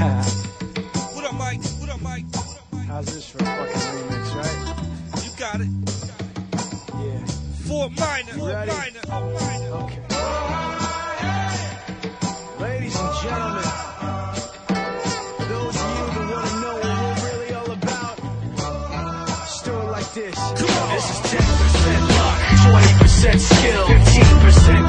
what up, Mike? What up, Mike? How's this for a fucking remix, right? You got it. Yeah. Four minor. You ready? Minor, minor. Okay. Ladies and gentlemen, those of you that want to know what we're really all about, story like this. Come. This is 10% luck, 20% skill, 15%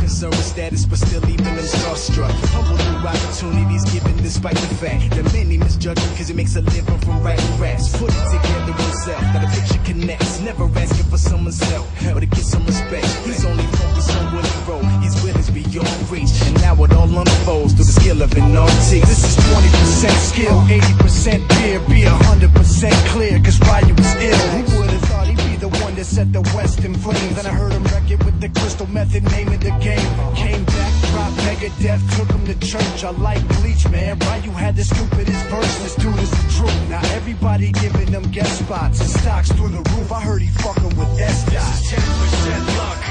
with status, but still even him starstruck. Humble through opportunities given despite the fact that many misjudge because he makes a living from writing raps. Put it together himself, got a picture connects, never asking for someone's help, but to get some respect. He's only focused on what he wrote, his will is beyond reach, and now it all unfolds through the skill of an artist. This is method, name of the game. Came back, dropped Megadeth, took him to church. I like Bleach, man. Why you had the stupidest verse, dude is the truth. Now everybody giving them guest spots and stocks through the roof. I heard he fucking with S This is 10% luck,